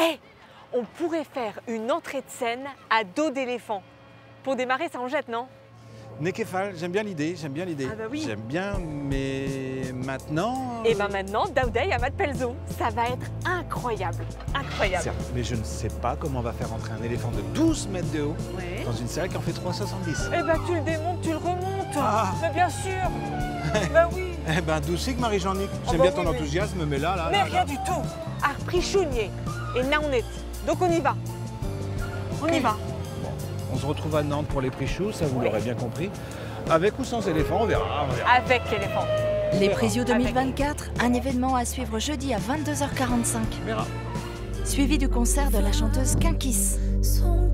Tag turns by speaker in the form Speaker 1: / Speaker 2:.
Speaker 1: Eh, on pourrait faire une entrée de scène à dos d'éléphant. Pour démarrer, ça en jette, non?
Speaker 2: Nekefal, j'aime bien l'idée, j'aime bien l'idée.
Speaker 1: Ah bah oui.
Speaker 2: J'aime bien, mais maintenant...
Speaker 1: Et ben maintenant, Daouday à Pelzo. Ça va être incroyable. Incroyable.
Speaker 2: Certes, mais je ne sais pas comment on va faire entrer un éléphant de 12 mètres de haut
Speaker 1: Ouais.
Speaker 2: dans une salle qui en fait 3,70.
Speaker 1: Eh ben tu le démontes, tu le remontes.
Speaker 2: Ah.
Speaker 1: Mais bien sûr. bah oui.
Speaker 2: Eh ben, doucique Marie-Jeannick.
Speaker 1: Ah
Speaker 2: J'aime
Speaker 1: bah
Speaker 2: bien
Speaker 1: oui,
Speaker 2: ton enthousiasme, mais là, là,
Speaker 1: Mais
Speaker 2: là,
Speaker 1: rien
Speaker 2: là.
Speaker 1: du tout. Arprichounier et Naonet. Donc on y va. On y va.
Speaker 2: On se retrouve à Nantes pour les prix choux, ça vous
Speaker 1: Oui.
Speaker 2: l'aurez bien compris. Avec ou sans éléphant, on verra. on verra.
Speaker 1: Avec l'éléphant.
Speaker 3: Les. Présios
Speaker 1: Avec.
Speaker 3: 2024, un événement à suivre jeudi à 22h45,
Speaker 2: On verra.
Speaker 3: suivi du concert de la chanteuse Kinkis.
Speaker 4: son